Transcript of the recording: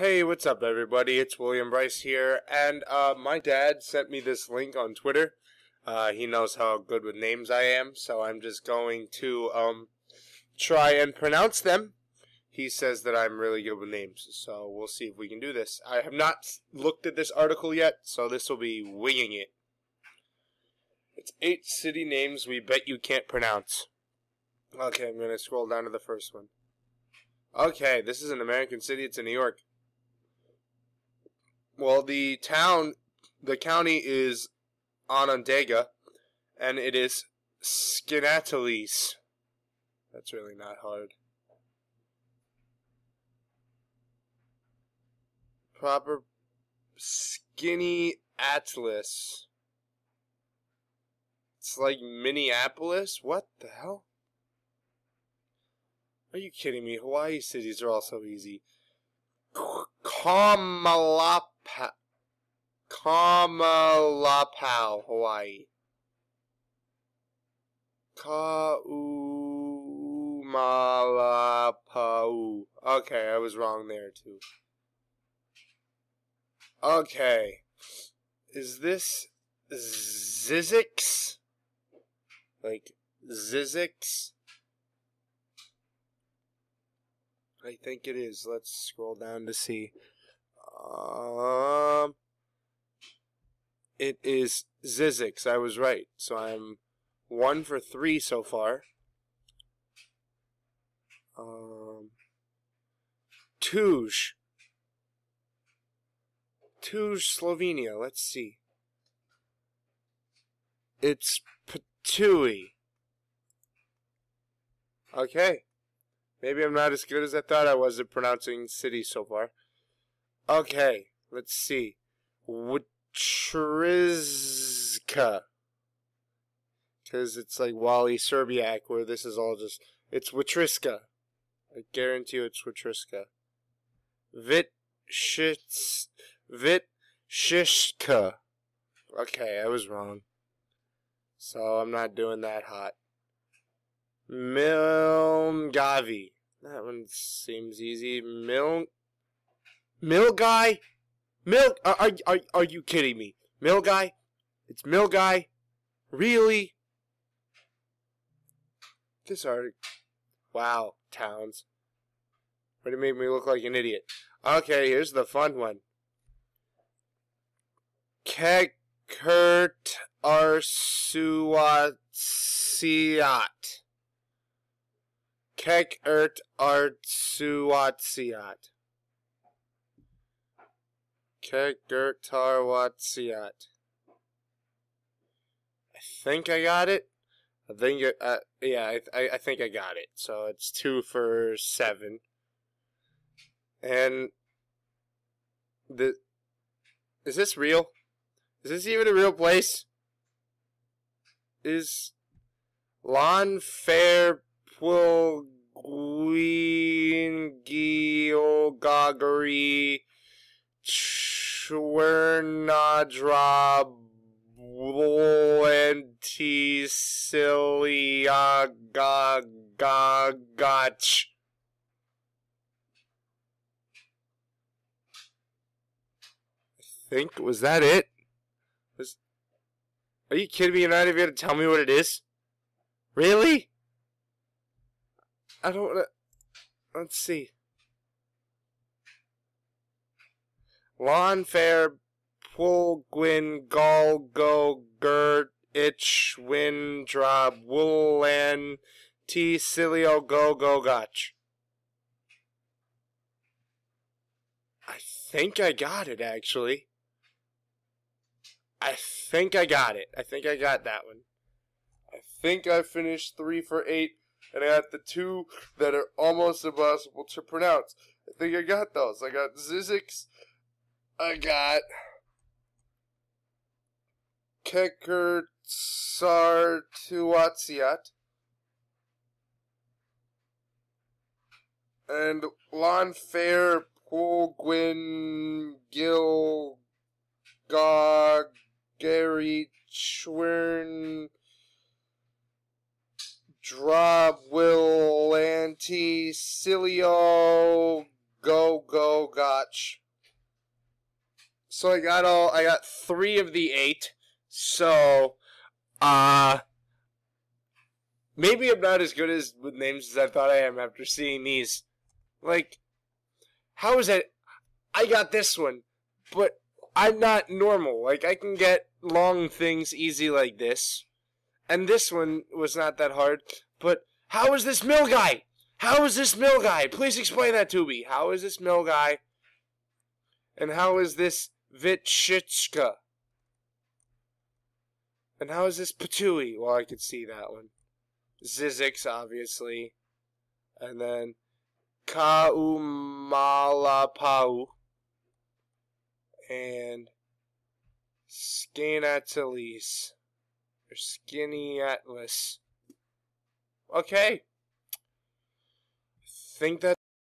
Hey, what's up, everybody? It's William Bryce here, and uh, my dad sent me this link on Twitter. Uh, he knows how good with names I am, so I'm just going to um, try and pronounce them. He says that I'm really good with names, so we'll see if we can do this. I have not looked at this article yet, so this will be winging it. It's eight city names we bet you can't pronounce. Okay, I'm going to scroll down to the first one. Okay, this is an American city. It's in New York. Well, the town, the county is Onondaga, and it is Skaneateles. That's really not hard. Proper skinny Atlas. It's like Minneapolis? What the hell? Are you kidding me? Hawaii cities are all so easy. Kamalapa. Kamalapau, Hawaii. Kaumalapau. Okay, I was wrong there too. Okay. Is this Zzyzx? Like Zzyzx? I think it is. Let's scroll down to see. Um, it is Zzyzx. I was right. So I'm one for three so far. Um, Tuj. Tuj, Slovenia. Let's see. It's Patui. Okay. Maybe I'm not as good as I thought I was at pronouncing cities so far. Okay, let's see. Witrizka. Because it's like Wally Szczerbiak, where this is all just. It's Witriska. I guarantee you it's Witriska. Vitshits. Vitshishka. Okay, I was wrong. So I'm not doing that hot. Milgavi. That one seems easy. Mil. Mill guy? Mill. Are, are, are, you kidding me? Mill guy? It's Mill guy? Really? This article. Wow, Towns. But it made me look like an idiot. Okay, here's the fun one. Kekert Arsuatsiat. Kekert Tarwatsiat. I think I got it. I think it, uh, yeah, I, I think I got it. So it's two for seven. And the is this real? Is this even a real place? Is Lawn Fair Chwernadra Lentisiliagagach. I think was that it? Was Are you kidding me? You're not even gonna tell me what it is? Really? I don't wanna let's see. Lawn fair Pulgwin Galgo Gert Ich Win Drop wool, Woolan T Cilio oh, Go Go Gotch. I think I got it actually. I think I got it. I think I got that one. I think I finished three for eight, and I got the two that are almost impossible to pronounce. I think I got those. I got Zzyzx. I got Kekertsartuatsiat. And Lon Fair Pulgwin Gil Gog Gary Schwern Drob Will Anti Cilio Go Go Gotch. So I got all I got three of the eight. So uh maybe I'm not as good as with names as I thought I am after seeing these. Like how is it I got this one, but I'm not normal. Like I can get long things easy like this. And this one was not that hard. But how is this mill guy? How is this mill guy? Please explain that to me. How is this mill guy? And how is this Vitshitska? And how is this Patui? Well, I could see that one. Zzyzx, obviously. And then Kaumalapau. And Skinatilis. Or Skinny Atlas. Okay. Think that